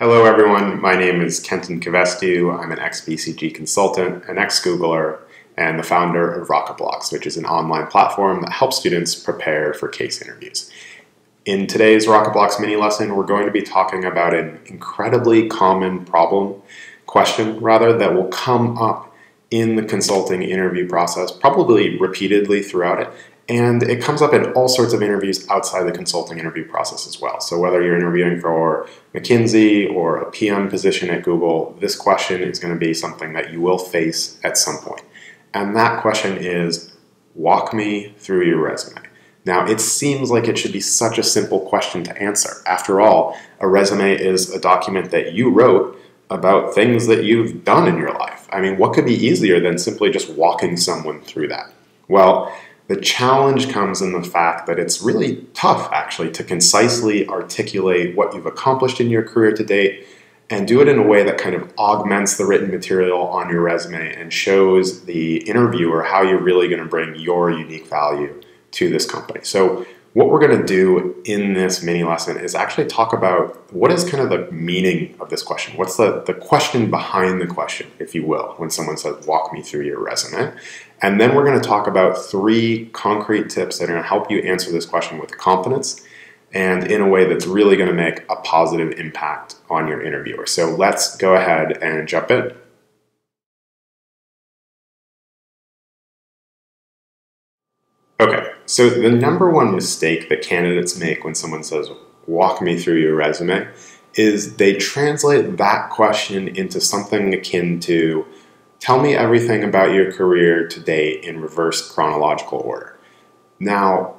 Hello, everyone. My name is Kenton Kivestu. I'm an ex-BCG consultant, an ex-Googler, and the founder of Rocketblocks, which is an online platform that helps students prepare for case interviews. In today's Rocketblocks mini lesson, we're going to be talking about an incredibly common problem, question rather, that will come up in the consulting interview process, probably repeatedly throughout it, and it comes up in all sorts of interviews outside the consulting interview process as well. So whether you're interviewing for McKinsey or a PM position at Google, this question is going to be something that you will face at some point. And that question is, walk me through your resume. Now, it seems like it should be such a simple question to answer. After all, a resume is a document that you wrote about things that you've done in your life. I mean, what could be easier than simply just walking someone through that? Well, the challenge comes in the fact that it's really tough, actually, to concisely articulate what you've accomplished in your career to date and do it in a way that kind of augments the written material on your resume and shows the interviewer how you're really going to bring your unique value to this company. So what we're going to do in this mini lesson is actually talk about what is kind of the meaning of this question. What's the, the question behind the question, if you will, when someone says, walk me through your resume. And then we're going to talk about three concrete tips that are going to help you answer this question with confidence and in a way that's really going to make a positive impact on your interviewer. So let's go ahead and jump in. So the number one mistake that candidates make when someone says, walk me through your resume, is they translate that question into something akin to, tell me everything about your career to date in reverse chronological order. Now,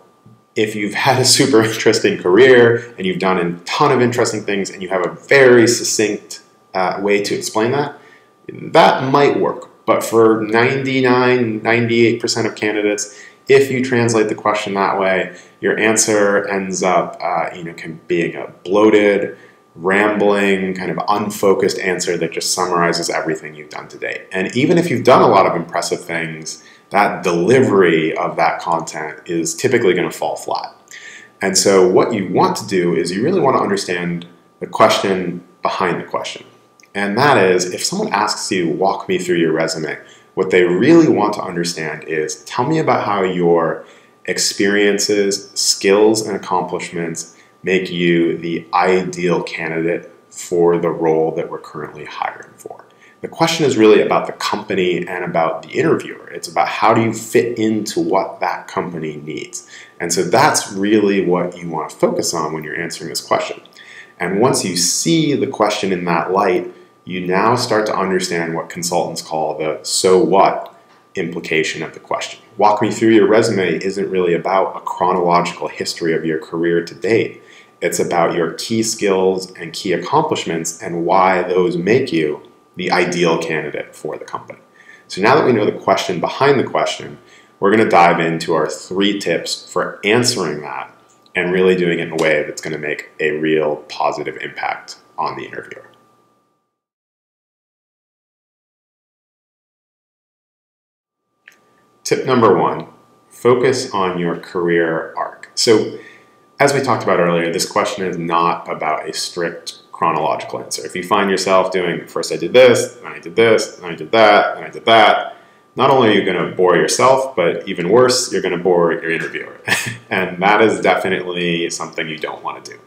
if you've had a super interesting career and you've done a ton of interesting things and you have a very succinct uh, way to explain that, that might work. But for 99, 98% of candidates, if you translate the question that way, your answer ends up, uh, you know, being a bloated, rambling, kind of unfocused answer that just summarizes everything you've done today. And even if you've done a lot of impressive things, that delivery of that content is typically going to fall flat. And so, what you want to do is you really want to understand the question behind the question. And that is if someone asks you, walk me through your resume, what they really want to understand is tell me about how your experiences, skills, and accomplishments make you the ideal candidate for the role that we're currently hiring for. The question is really about the company and about the interviewer. It's about how do you fit into what that company needs. And so that's really what you want to focus on when you're answering this question. And once you see the question in that light, you now start to understand what consultants call the so what implication of the question. Walk me through your resume isn't really about a chronological history of your career to date. It's about your key skills and key accomplishments and why those make you the ideal candidate for the company. So now that we know the question behind the question, we're going to dive into our three tips for answering that and really doing it in a way that's going to make a real positive impact on the interviewer. Tip number one, focus on your career arc. So as we talked about earlier, this question is not about a strict chronological answer. If you find yourself doing, first I did this, then I did this, then I did that, then I did that, not only are you going to bore yourself, but even worse, you're going to bore your interviewer. and that is definitely something you don't want to do.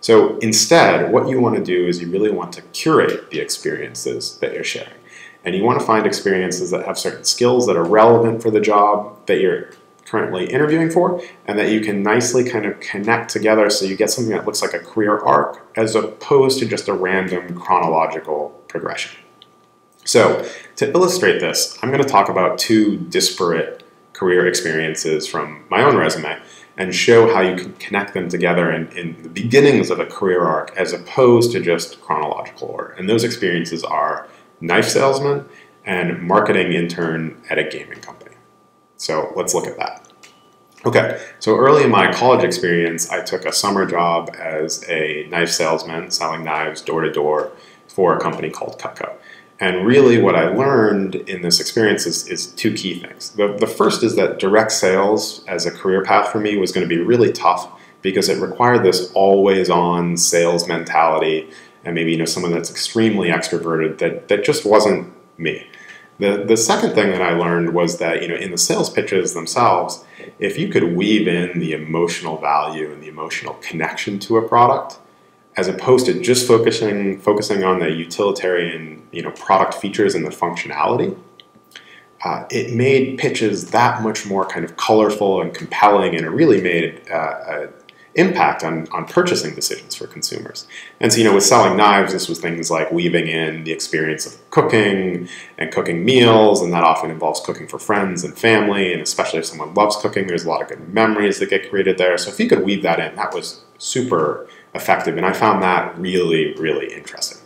So instead, what you want to do is you really want to curate the experiences that you're sharing. And you want to find experiences that have certain skills that are relevant for the job that you're currently interviewing for, and that you can nicely kind of connect together so you get something that looks like a career arc as opposed to just a random chronological progression. So, to illustrate this, I'm going to talk about two disparate career experiences from my own resume and show how you can connect them together in, in the beginnings of a career arc as opposed to just chronological order. And those experiences are knife salesman, and marketing intern at a gaming company. So let's look at that. Okay, so early in my college experience, I took a summer job as a knife salesman selling knives door to door for a company called Cutco. And really, what I learned in this experience is, is two key things. The, the first is that direct sales as a career path for me was going to be really tough because it required this always on sales mentality and maybe you know someone that's extremely extroverted that that just wasn't me. The the second thing that I learned was that you know in the sales pitches themselves, if you could weave in the emotional value and the emotional connection to a product, as opposed to just focusing focusing on the utilitarian you know product features and the functionality, uh, it made pitches that much more kind of colorful and compelling, and it really made uh, impact on, on purchasing decisions for consumers. And so, you know, with selling knives, this was things like weaving in the experience of cooking and cooking meals, and that often involves cooking for friends and family, and especially if someone loves cooking, there's a lot of good memories that get created there. So if you could weave that in, that was super effective, and I found that really, really interesting.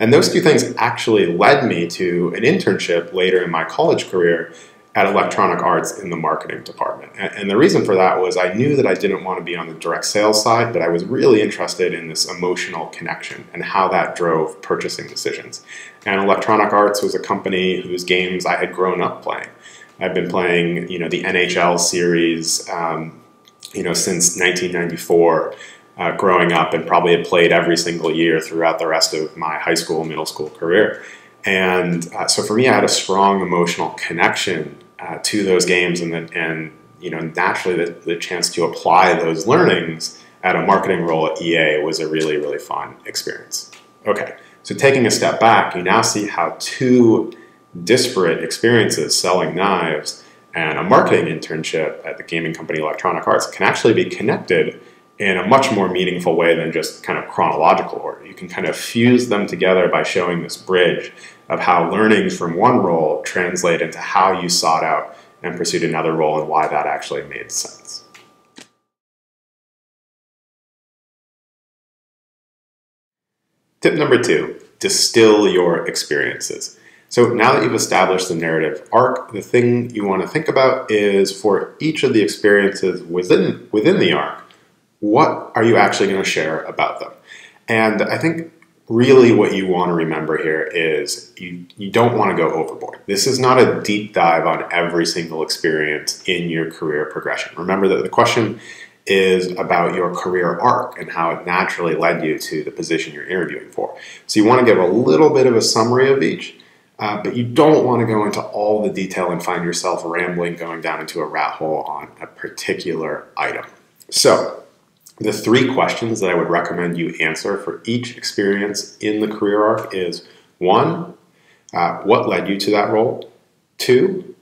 And those two things actually led me to an internship later in my college career at Electronic Arts in the marketing department. And the reason for that was I knew that I didn't want to be on the direct sales side, but I was really interested in this emotional connection and how that drove purchasing decisions. And Electronic Arts was a company whose games I had grown up playing. I've been playing, you know, the NHL series, um, you know, since 1994. Uh, growing up, and probably had played every single year throughout the rest of my high school, middle school career. And uh, so for me, I had a strong emotional connection uh, to those games, and the, and you know naturally the, the chance to apply those learnings at a marketing role at EA was a really really fun experience. Okay, so taking a step back, you now see how two disparate experiences selling knives and a marketing internship at the gaming company Electronic Arts can actually be connected in a much more meaningful way than just kind of chronological order. You can kind of fuse them together by showing this bridge of how learnings from one role translate into how you sought out and pursued another role and why that actually made sense. Tip number two, distill your experiences. So now that you've established the narrative arc, the thing you want to think about is for each of the experiences within, within the arc, what are you actually going to share about them? And I think really what you want to remember here is you, you don't want to go overboard. This is not a deep dive on every single experience in your career progression. Remember that the question is about your career arc and how it naturally led you to the position you're interviewing for. So you want to give a little bit of a summary of each, uh, but you don't want to go into all the detail and find yourself rambling, going down into a rat hole on a particular item. So the three questions that I would recommend you answer for each experience in the career arc is one, uh, what led you to that role? Two,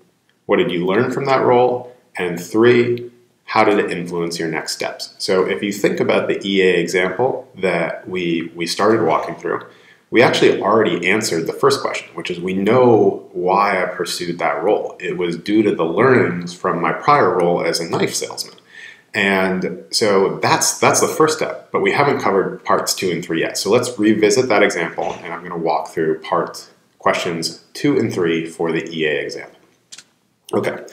what did you learn from that role? And three, how did it influence your next steps? So if you think about the EA example that we, we started walking through, we actually already answered the first question, which is we know why I pursued that role. It was due to the learnings from my prior role as a knife salesman. And so that's that's the first step, but we haven't covered parts two and three yet. So let's revisit that example, and I'm going to walk through part questions two and three for the EA example. Okay,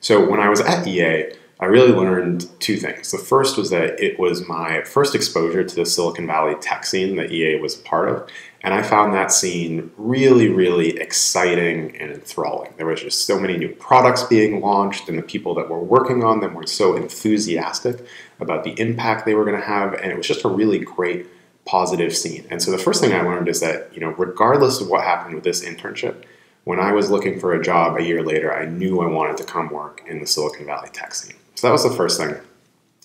so when I was at EA, I really learned two things. The first was that it was my first exposure to the Silicon Valley tech scene that EA was part of, and I found that scene really, really exciting and enthralling. There was just so many new products being launched, and the people that were working on them were so enthusiastic about the impact they were going to have, and it was just a really great, positive scene. And so the first thing I learned is that, you know, regardless of what happened with this internship, when I was looking for a job a year later, I knew I wanted to come work in the Silicon Valley tech scene. So that was the first thing.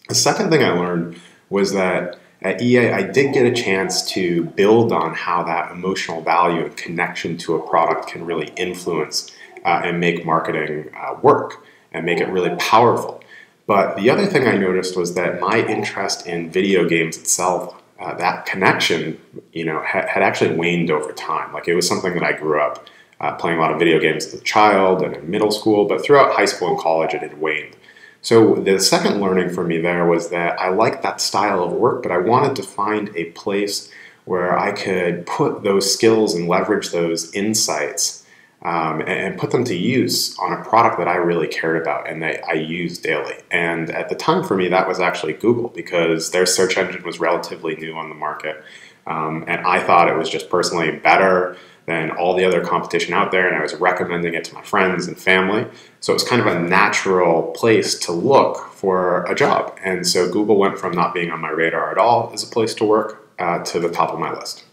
The second thing I learned was that at EA, I did get a chance to build on how that emotional value and connection to a product can really influence uh, and make marketing uh, work and make it really powerful. But the other thing I noticed was that my interest in video games itself, uh, that connection, you know, had, had, actually waned over time. Like it was something that I grew up uh, playing a lot of video games as a child and in middle school, but throughout high school and college, it had waned. So the second learning for me there was that I liked that style of work, but I wanted to find a place where I could put those skills and leverage those insights um, and, put them to use on a product that I really cared about and that I use daily. And at the time for me, that was actually Google because their search engine was relatively new on the market. Um, and I thought it was just personally better than all the other competition out there, and I was recommending it to my friends and family. So it was kind of a natural place to look for a job. And so Google went from not being on my radar at all as a place to work uh, to the top of my list.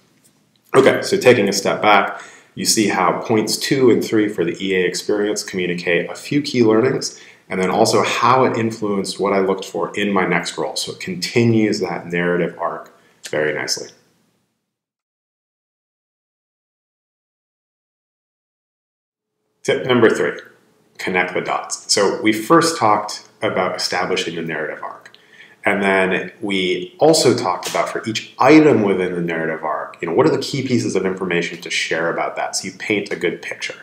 Okay, so taking a step back, you see how points two and three for the EA experience communicate a few key learnings and then also how it influenced what I looked for in my next role. So it continues that narrative arc very nicely. Tip number three, connect the dots. So we first talked about establishing the narrative arc. And then we also talked about for each item within the narrative arc, you know, what are the key pieces of information to share about that so you paint a good picture.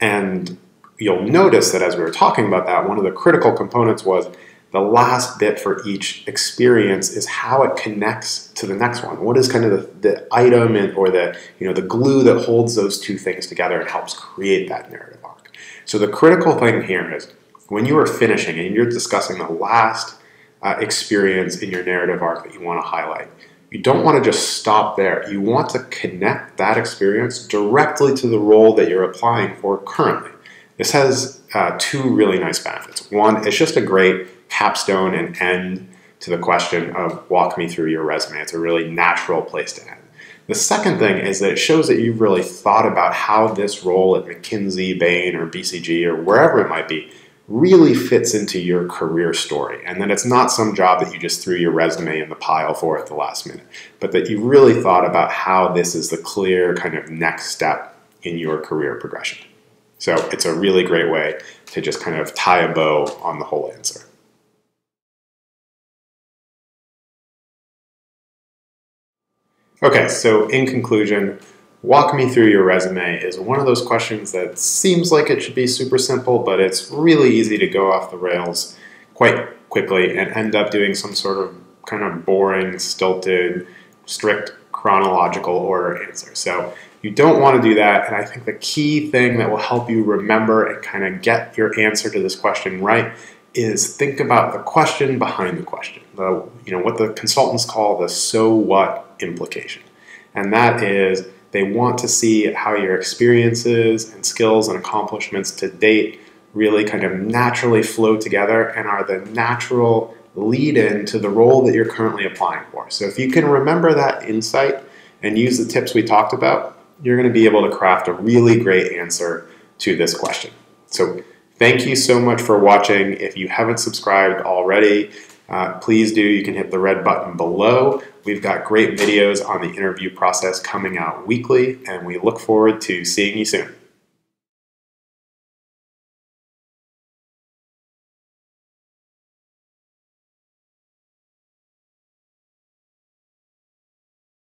And you'll notice that as we were talking about that, one of the critical components was the last bit for each experience is how it connects to the next one. What is kind of the, the item and, or the you know the glue that holds those two things together and helps create that narrative arc. So the critical thing here is when you are finishing and you're discussing the last uh, experience in your narrative arc that you want to highlight, you don't want to just stop there. You want to connect that experience directly to the role that you're applying for currently. This has uh, two really nice benefits. One, it's just a great capstone and end to the question of walk me through your resume. It's a really natural place to end. The second thing is that it shows that you've really thought about how this role at McKinsey, Bain, or BCG, or wherever it might be, really fits into your career story. And that it's not some job that you just threw your resume in the pile for at the last minute, but that you really thought about how this is the clear kind of next step in your career progression. So it's a really great way to just kind of tie a bow on the whole answer. Okay, so in conclusion, walk me through your resume is one of those questions that seems like it should be super simple, but it's really easy to go off the rails quite quickly and end up doing some sort of kind of boring, stilted, strict chronological order answer. So you don't want to do that. And I think the key thing that will help you remember and kind of get your answer to this question right is think about the question behind the question. The, you know, what the consultants call the so what implication. And that is they want to see how your experiences and skills and accomplishments to date really kind of naturally flow together and are the natural lead in to the role that you're currently applying for. So if you can remember that insight and use the tips we talked about, you're going to be able to craft a really great answer to this question. So thank you so much for watching. If you haven't subscribed already, uh, please do. You can hit the red button below. We've got great videos on the interview process coming out weekly, and we look forward to seeing you soon.